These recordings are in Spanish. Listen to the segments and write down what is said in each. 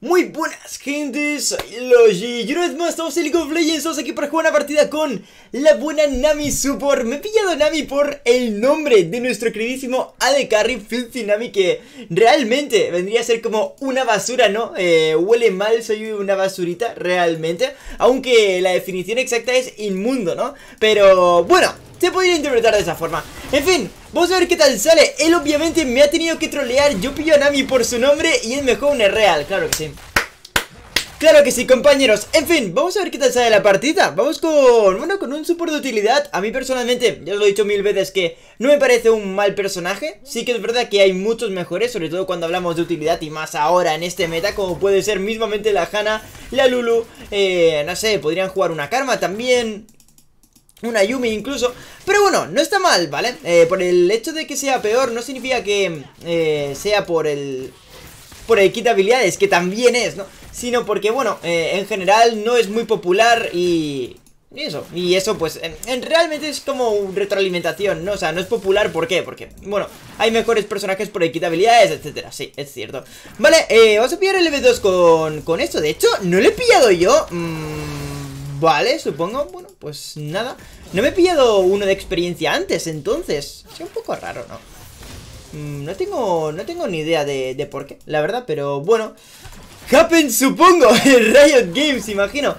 Muy buenas gente, soy Logi y una vez más estamos en League of Legends, estamos aquí para jugar una partida con la buena Nami Support Me he pillado Nami por el nombre de nuestro queridísimo AD Carry, Filthy Nami Que realmente vendría a ser como una basura, ¿no? Eh, huele mal, soy una basurita, realmente Aunque la definición exacta es inmundo, ¿no? Pero bueno, se podría interpretar de esa forma En fin, vamos a ver qué tal sale Él obviamente me ha tenido que trolear a Nami por su nombre y él me juega un real Claro que sí Claro que sí, compañeros. En fin, vamos a ver qué tal sale la partida. Vamos con, bueno, con un support de utilidad. A mí personalmente, ya os lo he dicho mil veces que no me parece un mal personaje. Sí que es verdad que hay muchos mejores, sobre todo cuando hablamos de utilidad y más ahora en este meta, como puede ser mismamente la Hanna, la Lulu, eh, no sé, podrían jugar una Karma también, una Yumi incluso Pero bueno, no está mal, ¿vale? Eh, por el hecho de que sea peor no significa que eh, sea por el... Por el kit que también es, ¿no? Sino porque, bueno, eh, en general no es muy popular y... Y eso, y eso pues en, realmente es como retroalimentación, ¿no? O sea, no es popular, ¿por qué? Porque, bueno, hay mejores personajes por el kit de habilidades, etcétera, sí, es cierto Vale, eh, vamos a pillar el L2 con, con esto, de hecho, no lo he pillado yo Mmm... Vale, supongo, bueno, pues nada. No me he pillado uno de experiencia antes, entonces. Es un poco raro, ¿no? Mm, no tengo, no tengo ni idea de, de por qué, la verdad, pero bueno. Happen, supongo, Riot Games, imagino.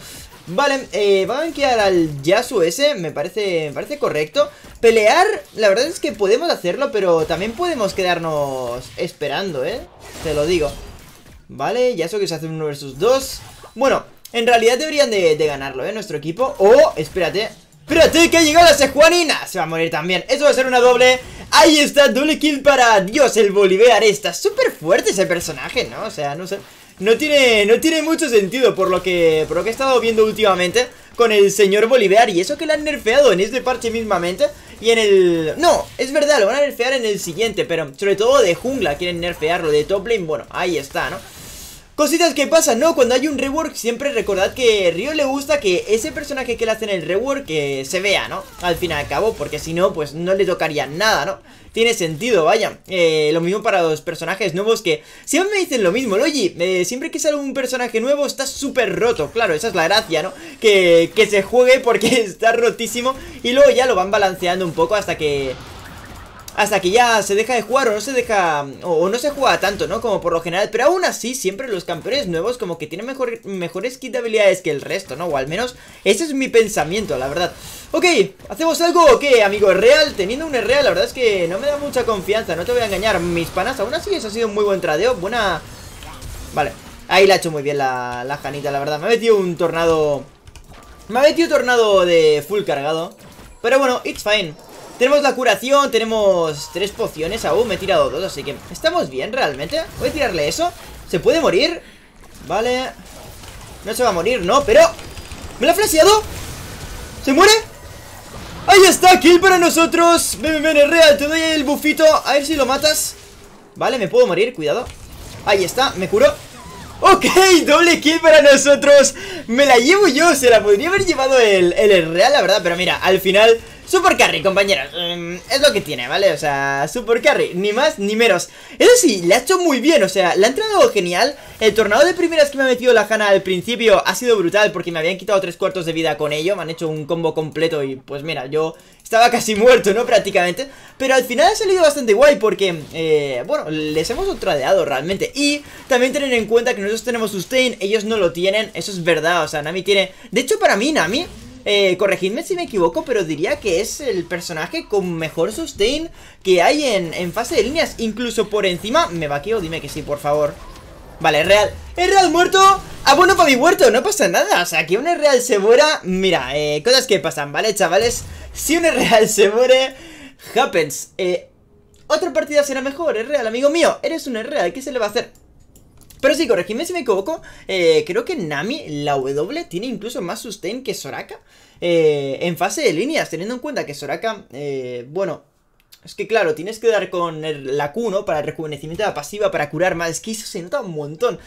Vale, eh, a banquear al Yasu ese, me parece, me parece correcto. Pelear, la verdad es que podemos hacerlo, pero también podemos quedarnos esperando, ¿eh? Te lo digo. Vale, Yasuo que se hace un 1 vs 2 Bueno, en realidad deberían de, ganarlo, ¿eh? Nuestro equipo Oh, espérate Espérate que ha llegado la Sejuanina Se va a morir también Eso va a ser una doble Ahí está, doble kill para Dios, el Bolívar Está súper fuerte ese personaje, ¿no? O sea, no sé no tiene, no tiene mucho sentido por lo que por lo que he estado viendo últimamente con el señor Bolívar y eso que lo han nerfeado en este parche mismamente y en el... No, es verdad, lo van a nerfear en el siguiente, pero sobre todo de jungla quieren nerfearlo, de top lane, bueno, ahí está, ¿no? Cositas que pasan, ¿no? Cuando hay un rework siempre recordad que Río le gusta que ese personaje que le hacen el rework que se vea, ¿no? Al fin y al cabo, porque si no, pues no le tocaría nada, ¿no? Tiene sentido, vaya eh, Lo mismo para los personajes nuevos que Siempre me dicen lo mismo, oye, eh, siempre que sale un personaje nuevo está súper roto Claro, esa es la gracia, ¿no? Que, que se juegue porque está rotísimo Y luego ya lo van balanceando un poco hasta que hasta que ya se deja de jugar o no se deja o, no se juega tanto, ¿no? Como por lo general, pero aún así siempre los campeones nuevos como que tienen mejor, mejores kit de habilidades que el resto, ¿no? O al menos ese es mi pensamiento, la verdad. Ok, ¿hacemos algo o qué, amigo? Real, teniendo un real, la verdad es que no me da mucha confianza, no te voy a engañar. Mis panas, aún así eso ha sido un muy buen tradeo, buena... Vale, ahí la ha hecho muy bien la, la Janita, la verdad. Me ha metido un tornado... Me ha metido tornado de full cargado. Pero bueno, it's fine. Tenemos la curación, tenemos tres pociones aún, me he tirado dos, así que estamos bien realmente. Voy a tirarle eso. ¿Se puede morir? Vale. No se va a morir, no, pero... ¿Me lo ha flasheado? ¿Se muere? ¡Ahí está! ¡Kill para nosotros! Ven, ven, ven, real, te doy el bufito A ver si lo matas Vale, me puedo morir, cuidado Ahí está, me curo Ok, doble kill para nosotros Me la llevo yo, se la podría haber llevado el, el real, la verdad Pero mira, al final Super Carry, compañeros. Em, Es lo que tiene, ¿vale? O sea, Super Carry Ni más ni menos. Eso sí, le ha hecho muy bien O sea, le ha entrado genial. El tornado de primeras que me ha metido la Hanna al principio Ha sido brutal Porque me habían quitado tres cuartos de vida con ello. Me han hecho un combo completo Y pues mira, yo estaba casi muerto, ¿no? Prácticamente. Pero al final ha salido bastante guay porque, eh, bueno, les hemos tradeado realmente. Y también tener en cuenta que nosotros tenemos sustain Ellos no lo tienen, eso es verdad O sea, Nami tiene... De hecho, para mí, Nami eh, corregidme si me equivoco, pero diría que es el personaje con mejor sustain que hay en, fase de líneas. Incluso por encima, me vaqueo, dime que sí, por favor. Vale, real. ¿Es real muerto? Ah, bueno, para muerto, no pasa nada. O sea, que un real se muera. Mira, eh, cosas que pasan, ¿vale, chavales? Si un real se muere, happens. Eh, otra partida será mejor, es real, amigo mío. Eres un real, ¿qué se le va a hacer? Pero sí, corregidme si me equivoco, eh, creo que Nami, la W, tiene incluso más sustain que Soraka eh, en fase de líneas, teniendo en cuenta que Soraka, eh, bueno, es que claro, tienes que dar con la Q, ¿no? Para el rejuvenecimiento de la pasiva, para curar más, es que eso se nota un montón.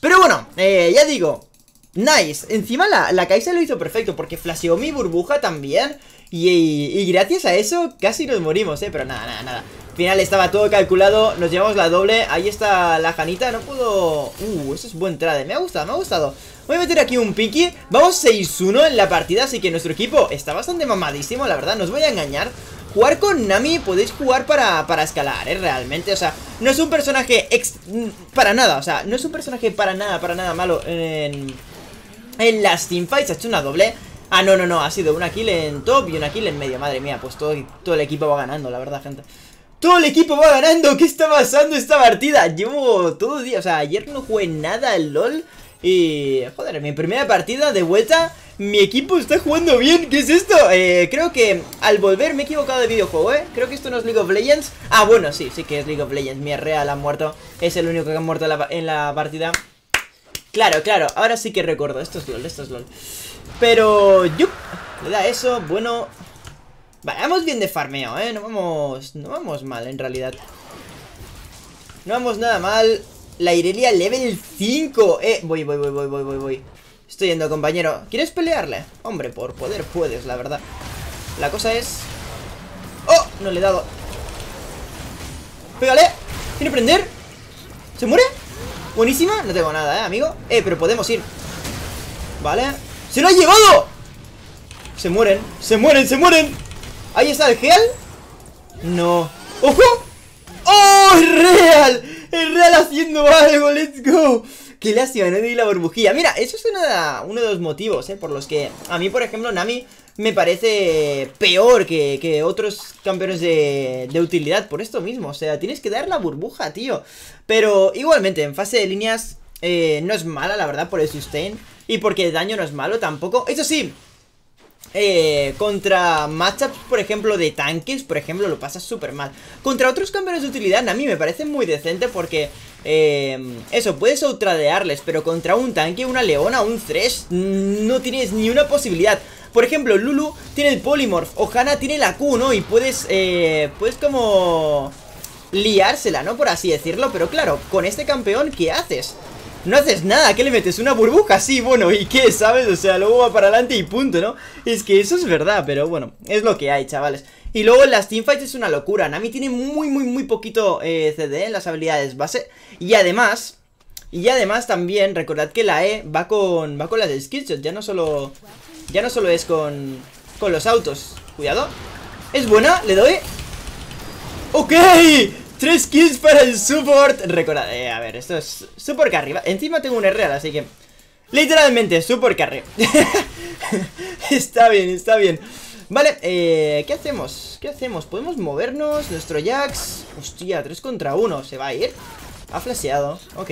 Pero bueno, ya digo, nice, encima la, la Kaisa lo hizo perfecto, porque flasheó mi burbuja también, y, y, gracias a eso casi nos morimos, ¿eh? Pero nada, nada, nada. Final estaba todo calculado, nos llevamos la doble, ahí está la Janita, no puedo... Uh, eso es buen trade, me ha gustado, me ha gustado. Voy a meter aquí un Pinky, vamos 6-1 en la partida, así que nuestro equipo está bastante mamadísimo, la verdad, no os voy a engañar. Jugar con Nami podéis jugar para, para escalar, ¿eh? Realmente, o sea, no es un personaje ex... para nada, o sea, no es un personaje para nada, para nada malo en, en las teamfights, ha hecho una doble. Ah, no, no, no, ha sido una kill en top y una kill en medio, madre mía, pues todo, todo el equipo va ganando, la verdad, gente. Todo el equipo va ganando, ¿qué está pasando esta partida? Llevo todo el día, o sea, ayer no jugué nada al LOL. Y... Joder, mi primera partida de vuelta. Mi equipo está jugando bien, ¿qué es esto? Eh, creo que al volver me he equivocado de videojuego, ¿eh? Creo que esto no es League of Legends. Ah, bueno, sí, sí que es League of Legends. Mi real ha muerto, es el único que ha muerto en la, partida. Claro, claro, ahora sí que recuerdo. Esto es LOL, esto es LOL. Pero, yup, le da eso, bueno vamos bien de farmeo, ¿eh? No vamos, no vamos mal en realidad No vamos nada mal La Irelia level 5 Eh, voy, voy, voy, voy, voy, voy, voy Estoy yendo, compañero. ¿Quieres pelearle? Hombre, por poder puedes, la verdad. La cosa es... ¡Oh! No le he dado. ¡Pégale! ¿Tiene prender? ¿Se muere? Buenísima. No tengo nada, ¿eh, amigo? Eh, pero podemos ir. Vale. ¡Se lo ha llevado! Se mueren. ¡Se mueren! ¡Se mueren! Ahí está el gel. No. ¡Ojo! ¡Oh! ¡Es real! ¡Es real haciendo algo! ¡Let's go! Qué lástima, no di la burbujilla. Mira, eso es uno de los motivos, ¿eh? Por los que a mí, por ejemplo, Nami me parece peor que, otros campeones de, utilidad por esto mismo. O sea, tienes que dar la burbuja, tío. Pero igualmente, en fase de líneas eh, no es mala, la verdad, por el sustain. Y porque el daño no es malo tampoco. Eso sí, eh, contra matchups, por ejemplo, de tanques, por ejemplo, lo pasas súper mal. Contra otros campeones de utilidad, a mí me parece muy decente porque, eh, eso, puedes outradearles, pero contra un tanque, una leona, un thresh, no tienes ni una posibilidad. Por ejemplo, Lulu tiene el Polymorph, o Hana tiene la Q, ¿no? Y puedes, eh, puedes como liársela, ¿no? Por así decirlo, pero claro, con este campeón, ¿qué haces? No haces nada, ¿qué le metes? ¿Una burbuja? Sí, bueno, ¿y qué? ¿Sabes? O sea, luego va para adelante y punto, ¿no? Es que eso es verdad, pero bueno, es lo que hay, chavales Y luego en las teamfights es una locura Nami tiene muy, muy, muy poquito eh, CD en las habilidades base Y además, y además también, recordad que la E va con, va con las skillshots Ya no solo, ya no solo es con, con los autos Cuidado ¿Es buena? ¿Le doy? ¡Ok! Tres kills para el support Recordad, eh, a ver, esto es support carry Encima tengo un real, así que Literalmente, support carry Está bien, está bien Vale, eh, ¿qué hacemos? ¿Qué hacemos? ¿Podemos movernos? Nuestro Jax Hostia, 3 contra 1 ¿Se va a ir? Ha flasheado, ok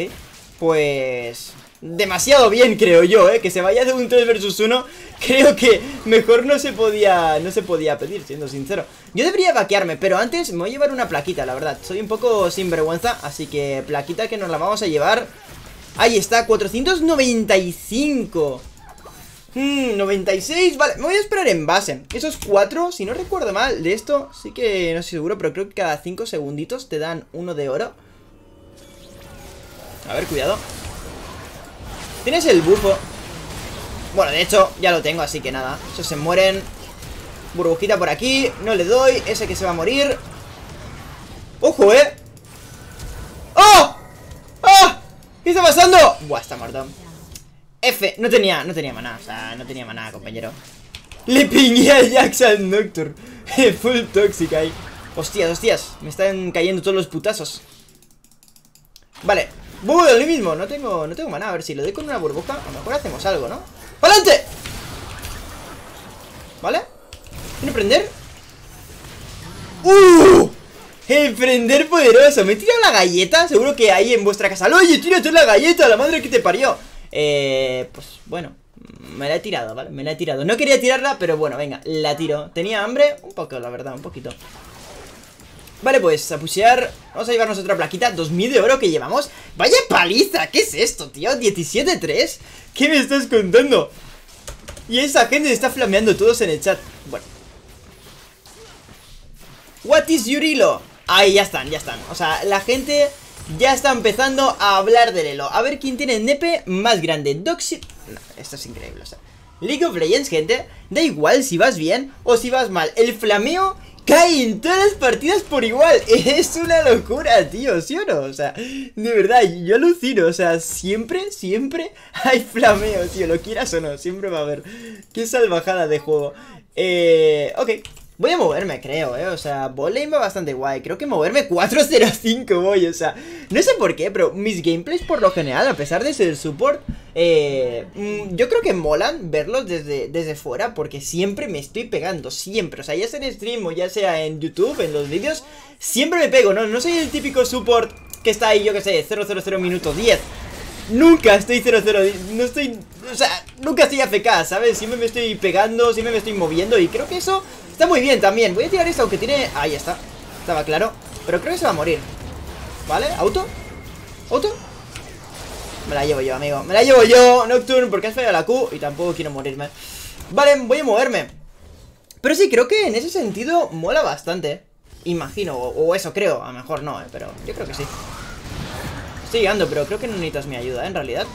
Pues demasiado bien, creo yo, ¿eh? Que se vaya de un 3 versus 1 Creo que mejor no se podía no se podía pedir, siendo sincero. Yo debería vaquearme, pero antes me voy a llevar una plaquita, la verdad. Soy un poco sinvergüenza, así que plaquita que nos la vamos a llevar. Ahí está, 495 Hmm, 96, vale, me voy a esperar en base. Esos 4, si no recuerdo mal De esto, sí que no estoy seguro Pero creo que cada 5 segunditos te dan uno de oro. A ver, cuidado Tienes el bufo Bueno, de hecho, ya lo tengo, así que nada. Esos se mueren. Burbujita por aquí, no le doy. Ese que se va a morir. ¡Ojo, eh! ¡Oh! ¡Oh! ¿Qué está pasando? Buah, está muerto. F, no tenía, no tenía maná O sea, no tenía maná, compañero. Le piñé a Jax al Nocturne. Full toxic ahí. Hostias, hostias, me están cayendo todos los putazos. Vale, ¡Buh! Lo mismo, no tengo, no tengo maná A ver si lo doy con una burbuja A lo mejor hacemos algo, ¿no? ¡Adelante! ¿Vale? ¿Tiene prender? ¡Uh! El prender poderoso ¿Me tira la galleta? Seguro que hay en vuestra casa Oye, tírate la galleta, la madre que te parió Eh, pues bueno Me la he tirado, ¿vale? Me la he tirado No quería tirarla, pero bueno, venga, la tiro ¿Tenía hambre? Un poco, la verdad, un poquito Vale, pues a pushear Vamos a llevarnos otra plaquita 2000 de oro que llevamos ¡Vaya paliza! ¿Qué es esto, tío? ¿17-3? ¿Qué me estás contando? Y esa gente está flameando todos en el chat Bueno What is Yurilo? Ahí ya están, ya están O sea, la gente ya está empezando a hablar del Elo A ver quién tiene nepe más grande Doxy... No, esto es increíble, o sea League of Legends, gente, da igual si vas bien o si vas mal. El flameo cae en todas las partidas por igual. Es una locura, tío, ¿sí o no? O sea, de verdad, yo alucino. O sea, siempre, siempre hay flameo, tío, lo quieras o no. Siempre va a haber. Qué salvajada de juego. Eh, ok. Voy a moverme, creo, eh, o sea, Bolane va bastante guay Creo que moverme 4-0-5 voy, o sea No sé por qué, pero mis gameplays por lo general, a pesar de ser support eh, mm, Yo creo que molan verlos desde, desde fuera Porque siempre me estoy pegando, siempre O sea, ya sea en stream o ya sea en YouTube, en los vídeos Siempre me pego, ¿no? No soy el típico support que está ahí, yo que sé, 000 minuto 10 Nunca estoy 0-0, no estoy, o sea, nunca estoy AFK, ¿sabes? Siempre me estoy pegando, siempre me estoy moviendo y creo que eso Está muy bien también. Voy a tirar esto aunque tiene... Ahí está. Estaba claro. Pero creo que se va a morir. ¿Vale? ¿Auto? ¿Auto? Me la llevo yo, amigo. Me la llevo yo, Nocturne, porque has fallado la Q y tampoco quiero morirme. Vale, voy a moverme. Pero sí, creo que en ese sentido mola bastante. Imagino, o, eso creo. A lo mejor no, eh, pero yo creo que sí. Estoy llegando, pero creo que no necesitas mi ayuda, ¿eh? en realidad.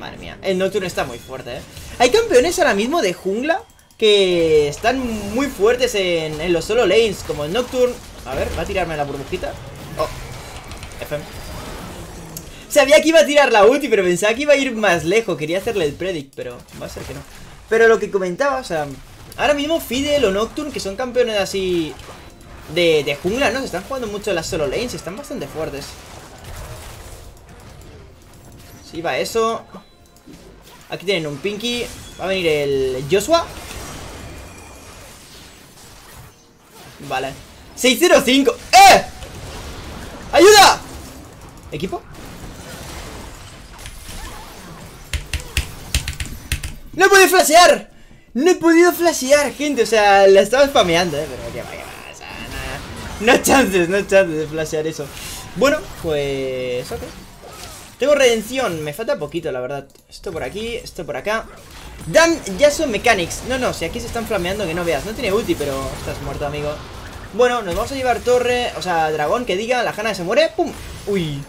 Madre mía, el Nocturne está muy fuerte, ¿eh? Hay campeones ahora mismo de jungla que están muy fuertes en, los solo lanes, como el Nocturne. A ver, va a tirarme la burbujita. Oh, FM. Sabía que iba a tirar la ulti, pero pensaba que iba a ir más lejos. Quería hacerle el predict, pero va a ser que no. Pero lo que comentaba, o sea, ahora mismo Fidel o Nocturne, que son campeones así de, de jungla, ¿no? Se están jugando mucho en las solo lanes, están bastante fuertes. Sí, va eso. Aquí tienen un Pinky. Va a venir el Joshua. Vale 605 ¡Eh! ¡Ayuda! ¿Equipo? ¡No he podido flashear! No he podido flashear, gente O sea, la estaba spameando, eh Pero que vaya, o sea, No hay chances, no chances de flashear eso Bueno, pues... Ok Tengo redención, me falta poquito, la verdad. Esto por aquí, esto por acá. Dan Yasuo Mechanics. No, no, si aquí se están flameando que no veas. No tiene ulti, pero estás muerto, amigo. Bueno, nos vamos a llevar torre O sea, dragón que diga, la jana se muere ¡Pum! Uy,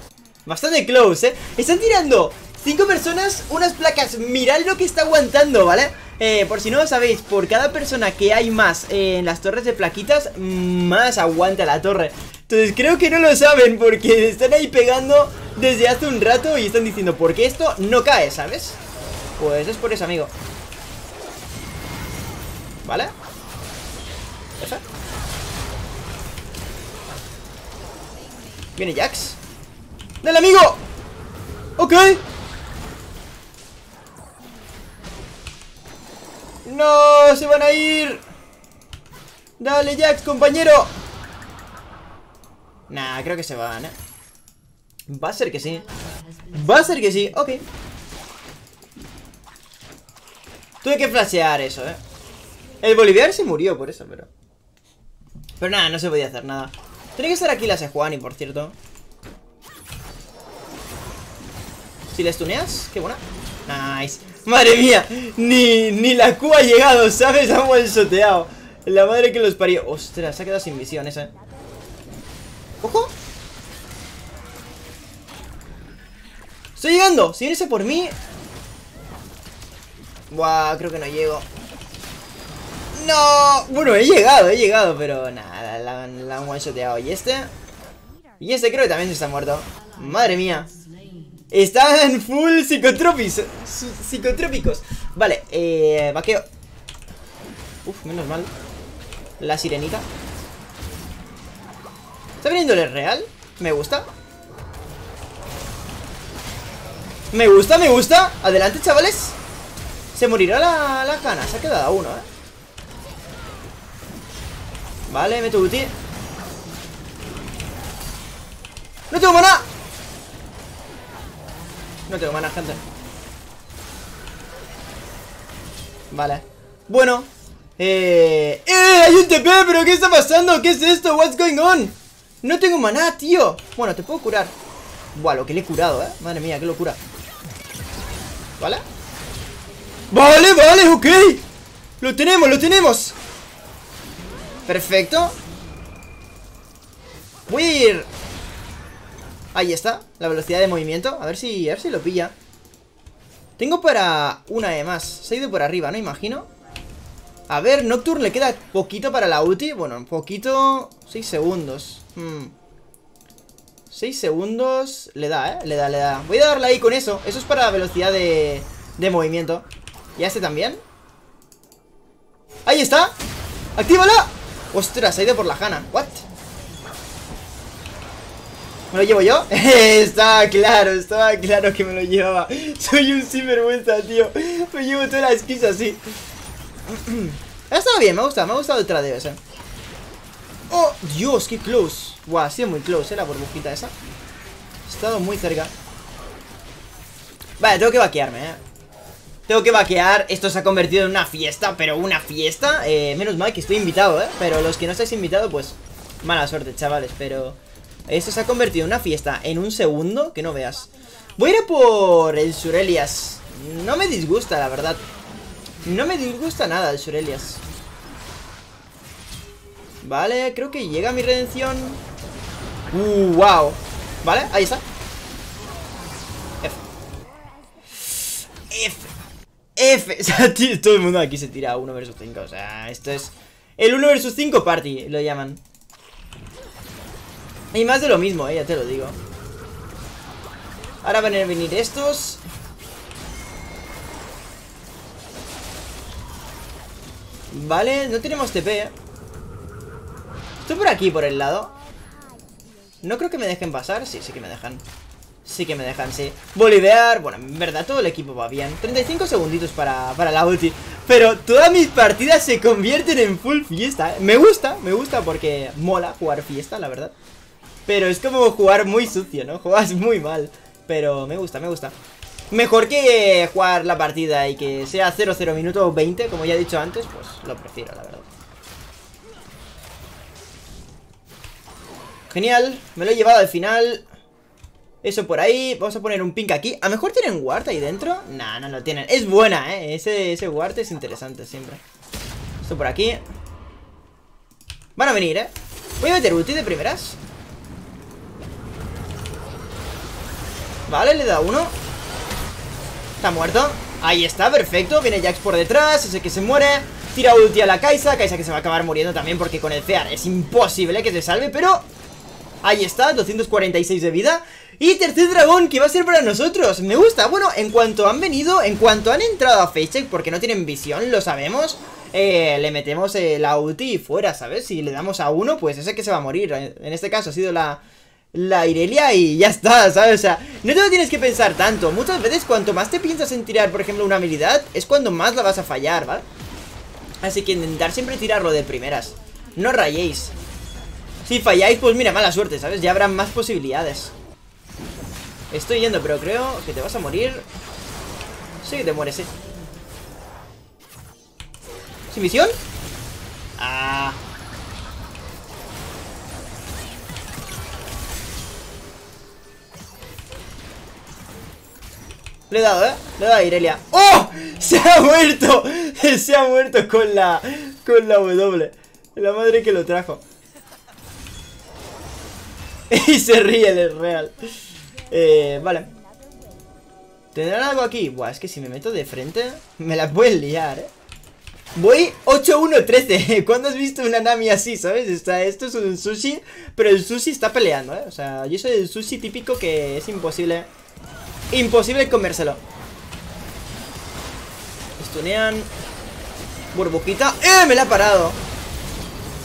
bastante close, ¿eh? Están tirando cinco personas unas placas. Mirad lo que está aguantando, ¿vale? Eh, por si no lo sabéis, por cada persona que hay más en las torres de plaquitas Más aguanta la torre. Entonces creo que no lo saben porque están ahí pegando desde hace un rato Y están diciendo, porque esto no cae, ¿sabes? Pues es por eso, amigo ¿Vale? F Viene Jax ¡Dale, amigo! ¡Ok! ¡No! ¡Se van a ir! ¡Dale, Jax, compañero! Nah, creo que se van, ¿eh? Va a ser que sí. Va a ser que sí, ok. Tuve que flashear eso, eh. El boliviar se murió por eso, pero Pero nada, no se podía hacer nada. Tiene que estar aquí la Sejuani, por cierto. Si le stuneas, qué buena. Nice. Madre mía, ni, ni la Q ha llegado, ¿sabes? Ha soteado La madre que los parió. Ostras, se ha quedado sin visión esa. ¡Ojo! ¡Estoy llegando! Si vienes por mí. Buah, creo que no llego. ¡No! Bueno, he llegado, he llegado Pero nada, la, han one-shoteado. ¿Y este? Y este creo que también se está muerto. Madre mía. Están full psicotrópicos Psicotrópicos. Vale, eh, vaqueo. Uf, menos mal. La sirenita. ¿Está viniendo el real? Me gusta Me gusta, me gusta Adelante, chavales se morirá la, la cana. Se ha quedado uno, ¿eh? Vale, meto ulti. ¡No tengo mana! No tengo mana, gente. Vale. Bueno. Eh... ¡Eh! ¡Hay un TP! ¿Pero qué está pasando? ¿Qué es esto? What's going on? No tengo maná, tío. Bueno, te puedo curar. Buah, lo que le he curado, ¿eh? Madre mía, qué locura. ¿Vale? Vale, vale, ok Lo tenemos, lo tenemos Perfecto ir Ahí está, la velocidad de movimiento A ver si, a ver si lo pilla Tengo para una de más. Se ha ido por arriba, ¿no? Imagino. A ver, Nocturne le queda poquito para la ulti. Bueno, un poquito... 6 segundos. Hmm. 6 segundos. Le da, ¿eh? Le da, le da. Voy a darle ahí con eso. Eso es para velocidad de, de movimiento. ¿Y este también? ¡Ahí está! ¡Actívala! ¡Ostras! Ha ido por la jana. ¿What? ¿Me lo llevo yo? estaba claro, estaba claro que me lo llevaba Soy un sinvergüenza, tío Me llevo todas las kills así Ha estado bien, me ha gustado, me ha gustado el tradeo ese ¡Oh! Dios, qué close Guau, ha sido muy close, ¿eh? La burbujita esa Ha estado muy cerca Vale, tengo que vaquearme, ¿eh? Tengo que vaquear, esto se ha convertido en una fiesta Pero una fiesta, eh, menos mal que estoy invitado, ¿eh? Pero los que no estáis invitados, pues Mala suerte, chavales, pero... Esto se ha convertido en una fiesta en un segundo que no veas. Voy a ir a por el Surelias. No me disgusta, la verdad. No me disgusta nada el Surelias. Vale, creo que llega mi redención. Uh, wow. Vale, ahí está. F. F. F. O sea, todo el mundo aquí se tira 1 versus 5. O sea, esto es... El 1 versus 5 party, lo llaman. Y más de lo mismo, eh, ya te lo digo Ahora van a venir estos Vale, no tenemos TP eh. Estoy por aquí, por el lado No creo que me dejen pasar Sí, sí que me dejan Sí que me dejan, sí Bolivear, bueno, en verdad todo el equipo va bien 35 segunditos para, para la ulti Pero todas mis partidas se convierten en full fiesta ¿eh? Me gusta, me gusta porque mola jugar fiesta, la verdad pero es como jugar muy sucio, ¿no? Juegas muy mal. Pero me gusta, me gusta. Mejor que jugar la partida y que sea 0-0 minuto 20, como ya he dicho antes, pues lo prefiero, la verdad. Genial, me lo he llevado al final. Eso por ahí, vamos a poner un pink aquí. ¿A lo mejor tienen ward ahí dentro? Nah, no lo tienen. Es buena, ¿eh? Ese, ese es interesante siempre. Esto por aquí. Van a venir, ¿eh? Voy a meter ulti de primeras. Vale, le da uno Está muerto Ahí está, perfecto Viene Jax por detrás Ese que se muere Tira ulti a la Kaisa Kaisa que se va a acabar muriendo también Porque con el Fear es imposible que se salve Pero Ahí está, 246 de vida. Y tercer dragón que va a ser para nosotros. Me gusta, bueno, en cuanto han venido En cuanto han entrado a Facecheck Porque no tienen visión, lo sabemos eh, Le metemos eh, la ulti y fuera, ¿sabes? Si le damos a uno, pues ese que se va a morir. En este caso ha sido la la Irelia y ya está, ¿sabes? O sea, no te lo tienes que pensar tanto. Muchas veces cuanto más te piensas en tirar, por ejemplo, una habilidad Es cuando más la vas a fallar, ¿vale? Así que intentar siempre tirarlo de primeras. No rayéis Si falláis, pues mira, mala suerte, ¿sabes? Ya habrá más posibilidades Estoy yendo, pero creo que te vas a morir Sí, te mueres, sí ¿Sin visión? Ah... Le he dado, ¿eh? Le he dado a Irelia ¡Oh! ¡Se ha muerto! Se ha muerto con la... Con la W La madre que lo trajo Y se ríe el real eh, Vale ¿Tendrán algo aquí? Buah, es que si me meto de frente Me la pueden liar, ¿eh? Voy 8-1-13 ¿Cuándo has visto una Nami así, sabes? Está, esto es un sushi Pero el sushi está peleando, ¿eh? O sea, yo soy el sushi típico que es imposible Imposible comérselo Stunean Burbujita ¡Eh! Me la ha parado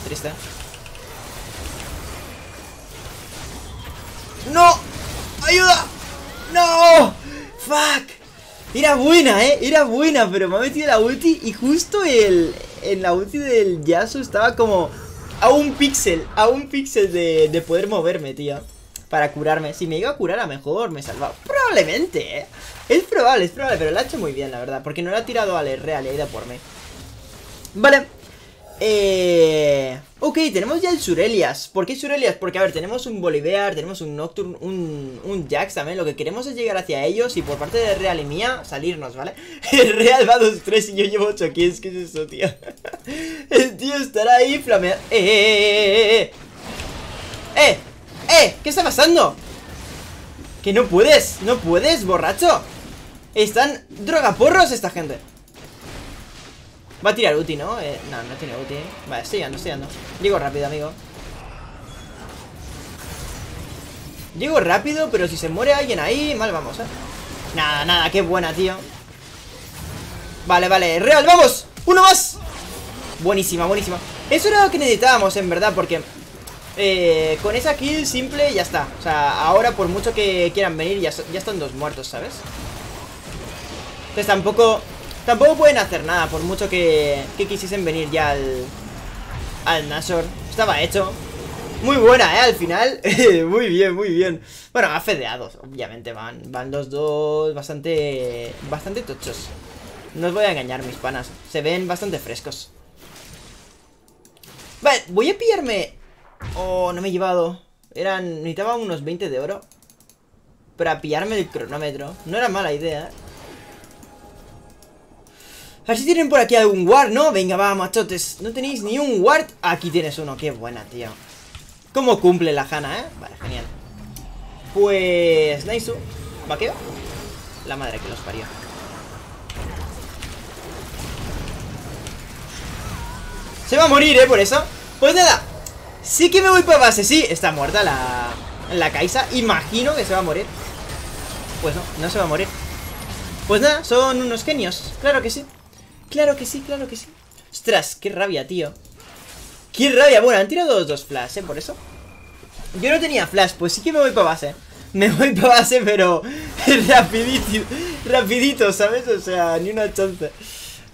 Triste ¡No! ¡Ayuda! ¡No! ¡Fuck! Era buena, ¿eh? Era buena, pero me ha metido la ulti Y justo el... En la ulti del Yasuo estaba como... A un píxel A un píxel de, de poder moverme, tío para curarme. Si me iba a curar a mejor me salvaba. Probablemente, ¿eh? Es probable, es probable, pero la ha hecho muy bien, la verdad. Porque no la ha tirado al real ha ido por mí. Vale. Eh... Ok, tenemos ya el Surelias. ¿Por qué Surelias? Porque, a ver, tenemos un Bolivar, tenemos un Nocturne, un, un Jax también. Lo que queremos es llegar hacia ellos y por parte de Real y mía, salirnos, ¿vale? El Real va 2-3 y yo llevo 8 kills. ¿Qué es eso, tío? El tío estará ahí flameando. ¡Eh, eh, eh, eh! ¡Eh! ¡Eh! ¡Eh! ¿Qué está pasando? Que no puedes, no puedes, borracho Están drogaporros esta gente Va a tirar ulti, ¿no? Eh, no, no tiene ulti. Vale, estoy andando, estoy andando Llego rápido, amigo. Llego rápido, pero si se muere alguien ahí Mal vamos, ¿eh? Nada, nada, qué buena, tío. Vale, vale, real, vamos. Uno más. Buenísima, buenísima. Eso era lo que necesitábamos, en verdad, porque eh, Con esa kill simple ya está. O sea, ahora por mucho que quieran venir Ya, ya están dos muertos, ¿sabes? Entonces tampoco Tampoco pueden hacer nada Por mucho que, quisiesen venir ya al Al Nashor Estaba hecho muy buena, ¿eh? Al final. muy bien, muy bien. Bueno, afedeados, obviamente van. Van los dos bastante... Bastante tochos. No os voy a engañar, mis panas. Se ven bastante frescos. Vale, voy a pillarme... Oh, no me he llevado. Eran... Necesitaba unos 20 de oro. Para pillarme el cronómetro. No era mala idea, ¿eh? A ver si tienen por aquí algún ward, ¿no? Venga, va, machotes. ¿No tenéis ni un ward? Aquí tienes uno. Qué buena, tío. ¿Cómo cumple la Hanna, eh? Vale, genial. Pues... Naisu. ¿Vaqueo? La madre que los parió. Se va a morir, ¿eh? Por eso. Pues nada. Sí que me voy para base. Sí, está muerta la... La Kaisa. Imagino que se va a morir. Pues no, no se va a morir. Pues nada, son unos genios. Claro que sí. Claro que sí, claro que sí. Ostras, qué rabia, tío. ¡Qué rabia! Bueno, han tirado dos, dos flash, ¿eh? Por eso. Yo no tenía flash, pues sí que me voy para base. Me voy para base, pero rapidito, rapidito, ¿sabes? O sea, ni una chance.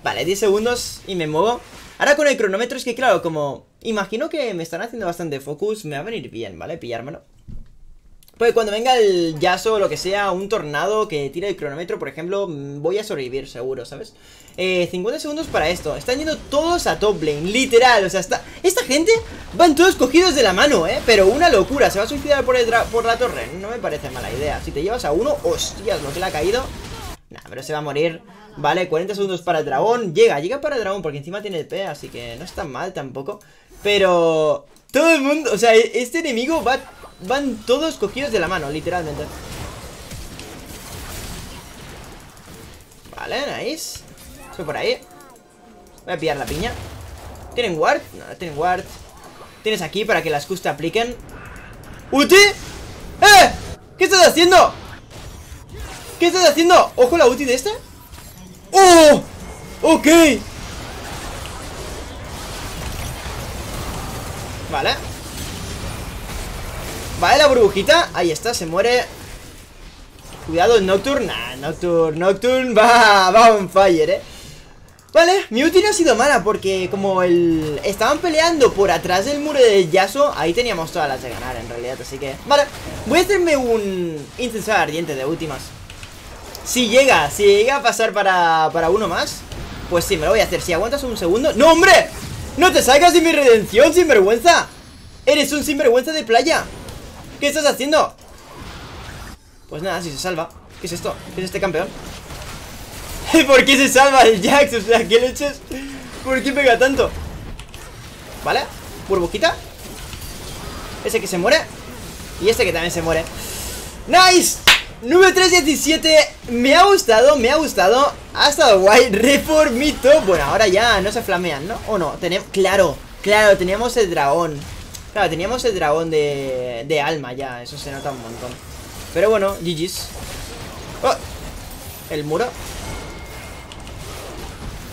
Vale, 10 segundos y me muevo. Ahora con el cronómetro es que, claro, como... Imagino que me están haciendo bastante focus, me va a venir bien, ¿vale? Pillármelo. Pues cuando venga el Yasuo o lo que sea, un tornado que tire el cronómetro, por ejemplo, mm, voy a sobrevivir seguro, ¿sabes? Eh, 50 segundos para esto. Están yendo todos a top lane, literal. O sea, está... esta gente van todos cogidos de la mano, ¿eh? Pero una locura. Se va a suicidar por, el por la torre. No me parece mala idea. Si te llevas a uno, hostias, lo que le ha caído. Nah, pero se va a morir. Vale, 40 segundos para el dragón. Llega, llega para el dragón porque encima tiene el P, así que no está mal tampoco. Pero... Todo el mundo, o sea, este enemigo va Van todos cogidos de la mano, literalmente Vale, nice Soy por ahí Voy a pillar la piña ¿Tienen ward? No, tienen ward Tienes aquí para que las Qs apliquen ¡Uti! ¡Eh! ¿Qué estás haciendo? ¿Qué estás haciendo? ¿Ojo la ulti de este? ¡Oh! ¡Ok! Vale Vale, la burbujita. Ahí está, se muere. Cuidado, Nocturne. Nah, Nocturne, Nocturne va, va on fire, eh. Vale, mi ulti no ha sido mala porque como el... Estaban peleando por atrás del muro de Yasuo Ahí teníamos todas las de ganar en realidad, así que... Vale, voy a hacerme un incenso ardiente de últimas Si llega, si llega a pasar para, para uno más Pues sí, me lo voy a hacer Si aguantas un segundo... ¡No, hombre! ¡No te salgas de mi redención, sinvergüenza! Eres un sinvergüenza de playa ¿Qué estás haciendo? Pues nada, si se salva ¿Qué es esto? ¿Qué es este campeón? ¿Por qué se salva el Jax? O sea, ¿qué leches? ¿Por qué pega tanto? ¿Vale? Burbujita Ese que se muere Y este que también se muere ¡Nice! 9317 Me ha gustado, me ha gustado Ha estado guay Reformito Bueno, ahora ya no se flamean, ¿no? ¿O no? Tenemos... Claro, claro, teníamos el dragón Claro, teníamos el dragón de, de alma ya, eso se nota un montón. Pero bueno, GG's. Oh, el muro.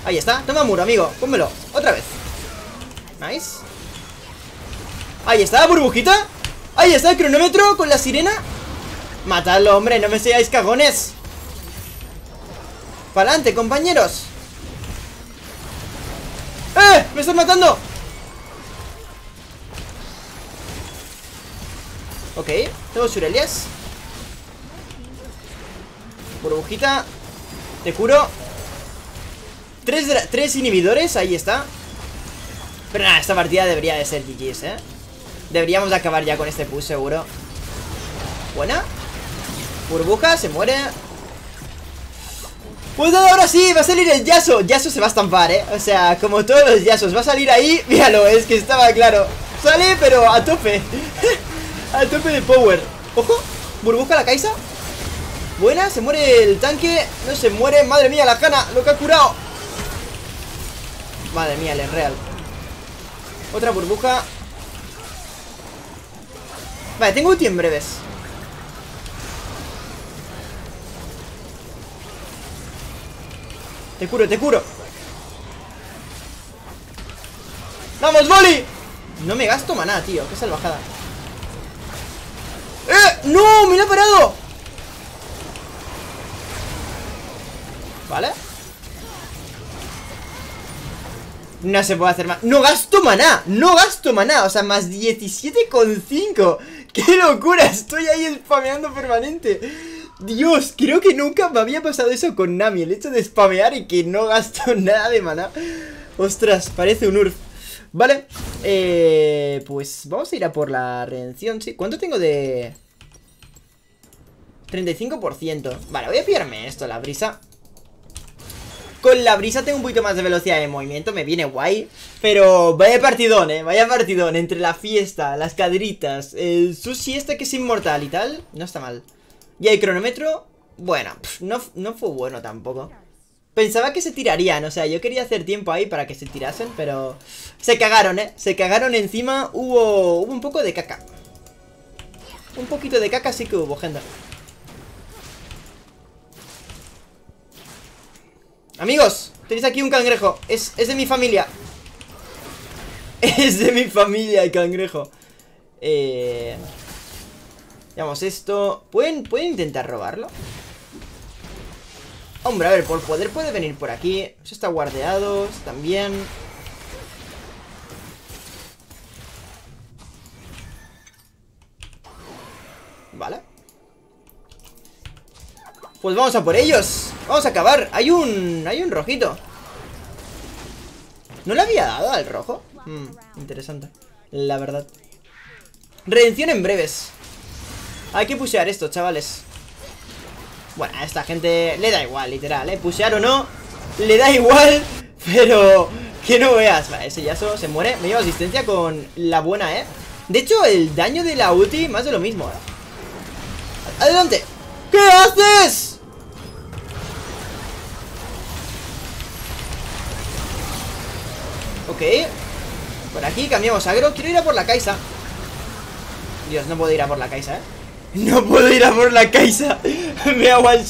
Ahí está, toma muro, amigo, pónmelo, otra vez. Nice. Ahí está, burbujita. Ahí está el cronómetro con la sirena. Matadlo, hombre, no me seáis cagones. Para adelante, compañeros. ¡Eh! ¡Me están matando! Ok, tengo Surelias Burbujita. Te curo tres, tres inhibidores, ahí está. Pero nada, esta partida debería de ser GG's, eh Deberíamos de acabar ya con este push, seguro. Buena. Burbuja, se muere. Pues ahora sí, va a salir el Yasuo Yasuo se va a estampar, eh O sea, como todos los Yasuos Va a salir ahí, míralo, es que estaba claro. Sale, pero a tope Al tope de power. Ojo, burbuja la Kaisa Buena, se muere el tanque. No se muere, madre mía, la Hanna Lo que ha curado. Madre mía, el real Otra burbuja. Vale, tengo ulti en breves. Te curo, te curo. ¡Vamos, Boli! No me gasto maná, tío Qué salvajada. ¡No! ¡Me lo ha parado! ¿Vale? No se puede hacer más ¡No gasto maná! ¡No gasto maná! O sea, más 17,5 ¡Qué locura! Estoy ahí spameando permanente Dios, creo que nunca me había pasado eso con Nami El hecho de spamear y que no gasto nada de maná Ostras, parece un URF Vale, eh, pues vamos a ir a por la redención, sí ¿Cuánto tengo de...? 35% Vale, voy a pillarme esto, la brisa con la brisa tengo un poquito más de velocidad de movimiento, me viene guay. Pero vaya partidón, eh, vaya partidón. Entre la fiesta, las cadritas, el sushi este que es inmortal y tal, no está mal. Y el cronómetro, bueno, no, no fue bueno tampoco. Pensaba que se tirarían, o sea, yo quería hacer tiempo ahí para que se tirasen, pero... Se cagaron, ¿eh? Se cagaron encima, hubo, hubo un poco de caca. Un poquito de caca sí que hubo, gente. Amigos, tenéis aquí un cangrejo. Es, de mi familia. Es de mi familia el cangrejo. Eh... Esto ¿Pueden, ¿Pueden intentar robarlo? Hombre, a ver, por poder puede venir por aquí. Eso está guardeado también. Vale. Pues vamos a por ellos Vamos a acabar. Hay un... Hay un rojito. ¿No le había dado al rojo? Hmm, interesante. La verdad. Redención en breves. Hay que pushear esto, chavales. Bueno, a esta gente le da igual, literal, ¿eh? Pushear o no, le da igual, pero que no veas. Vale, ese Yasuo se muere. Me lleva asistencia con la buena, ¿eh? De hecho, el daño de la ulti, más de lo mismo, ¿eh? ¡Adelante! ¿Qué haces? Ok. Por aquí cambiamos agro Quiero ir a por la Kaisa Dios, no puedo ir a por la Kaisa, ¿eh? No puedo ir a por la Kaisa Me ha one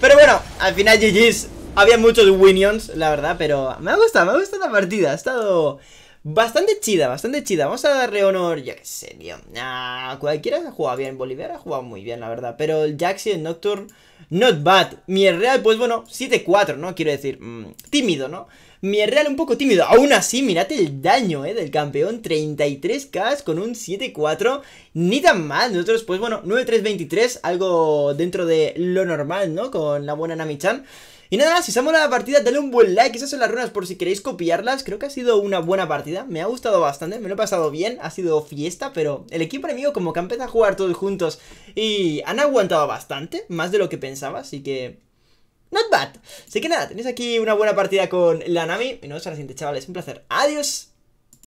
Pero bueno, al final GG's Había muchos Winions, la verdad Pero me ha gustado, me ha gustado la partida. Ha estado bastante chida, bastante chida. Vamos a darle honor, ya que sé, tío. Nah, Cualquiera ha jugado bien. Bolívar ha jugado muy bien, la verdad. Pero el Jaxi, el Nocturne, not bad. Mi real, pues bueno, 7-4, ¿no? Quiero decir, mm, tímido, ¿no? Mi real un poco tímido. Aún así, mirad el daño ¿eh? del campeón. 33k con un 7-4. Ni tan mal. Nosotros, pues bueno, 9-3-23. Algo dentro de lo normal, ¿no? Con la buena Nami-chan. Y nada, si os ha molado la partida, dale un buen like, esas son las runas por si queréis copiarlas, creo que ha sido una buena partida, me ha gustado bastante, me lo he pasado bien, ha sido fiesta, pero el equipo enemigo como que ha empezado a jugar todos juntos y han aguantado bastante, más de lo que pensaba, así que Not bad. Así que nada, tenéis aquí una buena partida con la Nami. Y nos vemos a la siguiente, chavales. Un placer. Adiós.